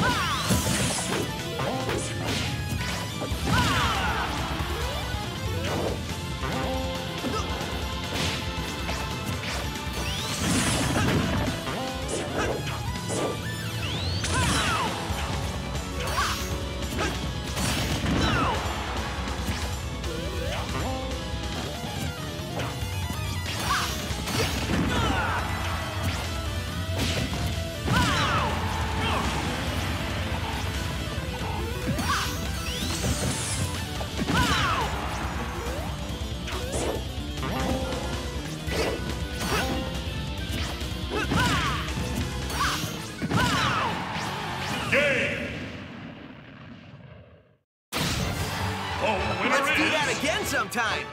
Game! Again sometime!